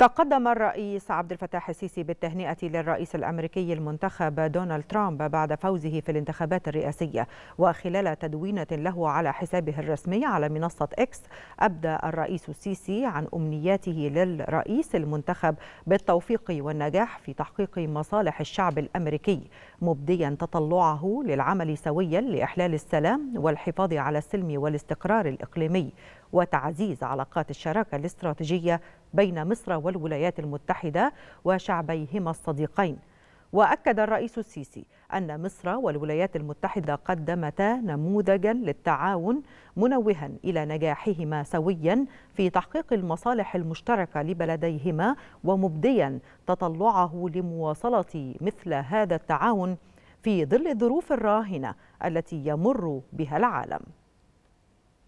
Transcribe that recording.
تقدم الرئيس عبد الفتاح السيسي بالتهنئة للرئيس الأمريكي المنتخب دونالد ترامب بعد فوزه في الانتخابات الرئاسية. وخلال تدوينة له على حسابه الرسمي على منصة إكس أبدى الرئيس السيسي عن أمنياته للرئيس المنتخب بالتوفيق والنجاح في تحقيق مصالح الشعب الأمريكي مبديا تطلعه للعمل سويا لإحلال السلام والحفاظ على السلم والاستقرار الإقليمي. وتعزيز علاقات الشراكة الاستراتيجية بين مصر والولايات المتحدة وشعبيهما الصديقين. وأكد الرئيس السيسي أن مصر والولايات المتحدة قدمتا نموذجا للتعاون منوها إلى نجاحهما سويا في تحقيق المصالح المشتركة لبلديهما ومبديا تطلعه لمواصلة مثل هذا التعاون في ظل الظروف الراهنة التي يمر بها العالم.